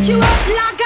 beat you up like